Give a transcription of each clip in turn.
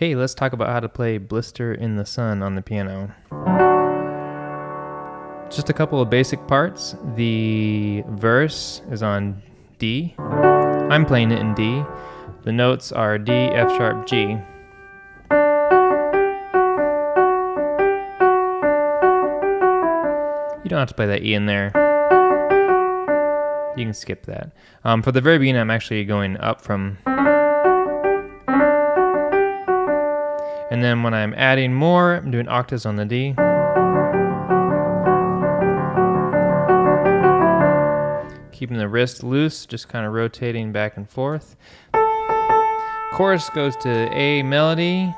Hey, let's talk about how to play Blister in the Sun on the piano. Just a couple of basic parts. The verse is on D. I'm playing it in D. The notes are D, F sharp, G. You don't have to play that E in there. You can skip that. Um, for the very beginning, I'm actually going up from And then when I'm adding more, I'm doing octaves on the D. Keeping the wrist loose, just kind of rotating back and forth. Chorus goes to A melody,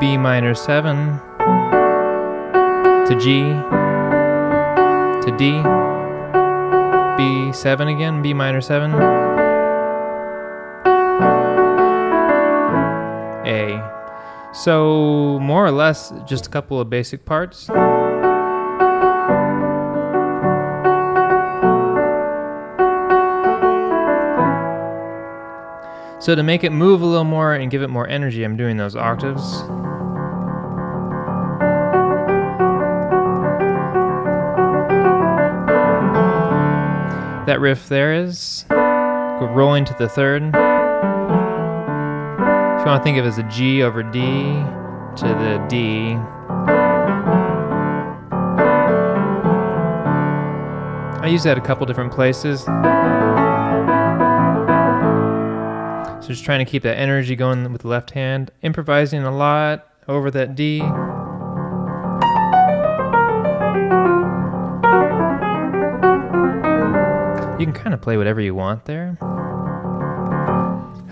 B minor 7, to G, to D, B7 again, B minor 7, So, more or less, just a couple of basic parts. So to make it move a little more and give it more energy, I'm doing those octaves. That riff there is go rolling to the third. If you want to think of it as a G over D to the D, I use that a couple different places. So just trying to keep that energy going with the left hand, improvising a lot over that D. You can kind of play whatever you want there,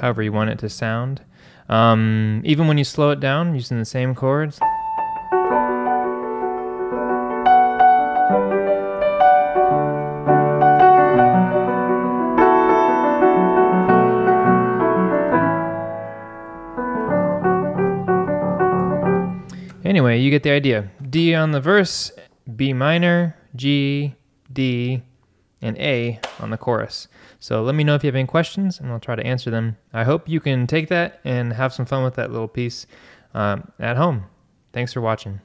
however you want it to sound. Um, even when you slow it down using the same chords. Anyway, you get the idea. D on the verse, B minor, G, D, and A on the chorus. So let me know if you have any questions and I'll try to answer them. I hope you can take that and have some fun with that little piece um, at home. Thanks for watching.